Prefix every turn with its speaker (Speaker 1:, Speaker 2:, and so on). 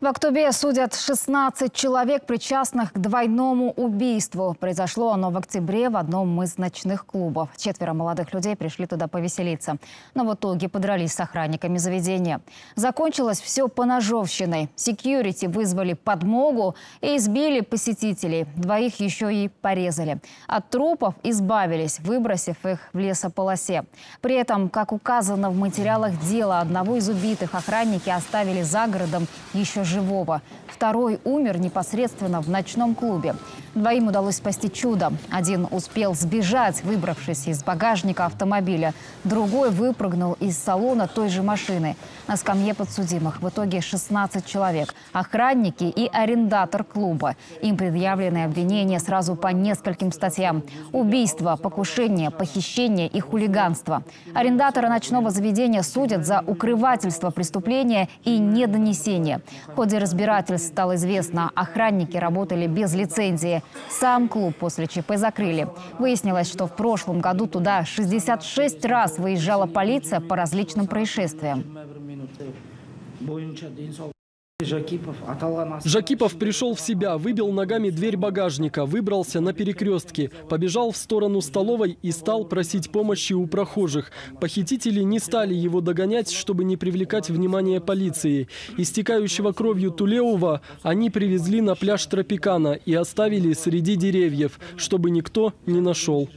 Speaker 1: В Актубе судят 16 человек, причастных к двойному убийству. Произошло оно в октябре в одном из ночных клубов. Четверо молодых людей пришли туда повеселиться. Но в итоге подрались с охранниками заведения. Закончилось все поножовщиной. Секьюрити вызвали подмогу и избили посетителей. Двоих еще и порезали. От трупов избавились, выбросив их в лесополосе. При этом, как указано в материалах дела, одного из убитых охранники оставили за городом еще живого. Второй умер непосредственно в ночном клубе. Двоим удалось спасти чудо. Один успел сбежать, выбравшись из багажника автомобиля. Другой выпрыгнул из салона той же машины. На скамье подсудимых в итоге 16 человек. Охранники и арендатор клуба. Им предъявлены обвинения сразу по нескольким статьям. Убийство, покушение, похищение и хулиганство. Арендатора ночного заведения судят за укрывательство преступления и недонесение. В ходе разбирательств стало известно, охранники работали без лицензии. Сам клуб после ЧП закрыли. Выяснилось, что в прошлом году туда 66 раз выезжала полиция по различным происшествиям.
Speaker 2: Жакипов пришел в себя, выбил ногами дверь багажника, выбрался на перекрестке, побежал в сторону столовой и стал просить помощи у прохожих. Похитители не стали его догонять, чтобы не привлекать внимание полиции. Истекающего кровью Тулеова они привезли на пляж Тропикана и оставили среди деревьев, чтобы никто не нашел.